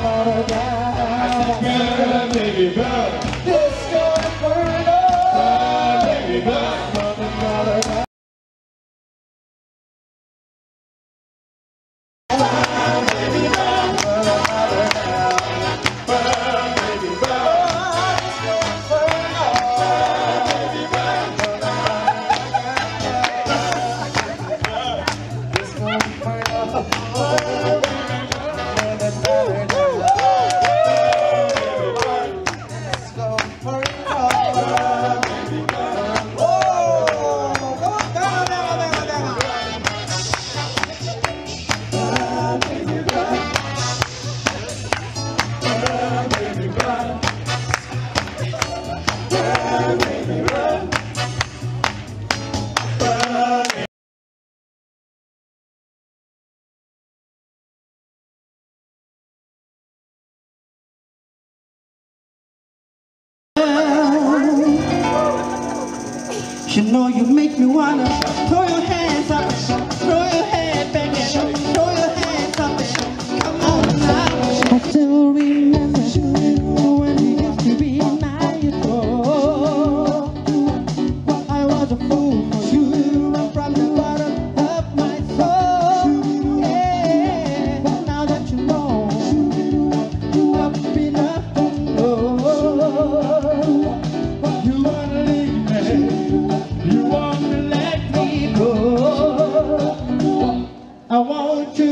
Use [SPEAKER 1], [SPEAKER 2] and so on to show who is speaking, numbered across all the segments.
[SPEAKER 1] Happy birthday, baby bird.
[SPEAKER 2] you make me wanna throw your hands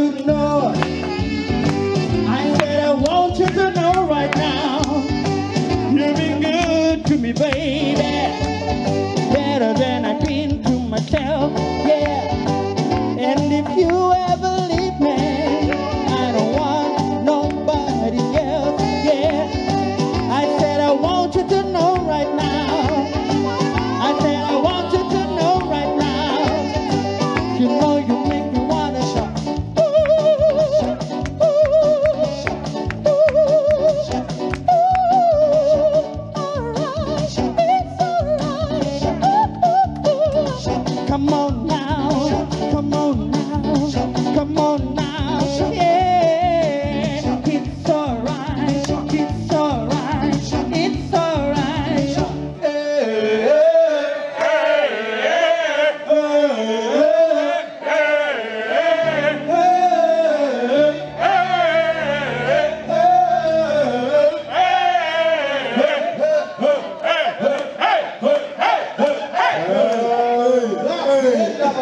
[SPEAKER 2] you know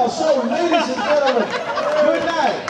[SPEAKER 2] our
[SPEAKER 1] show, ladies and gentlemen. Good night.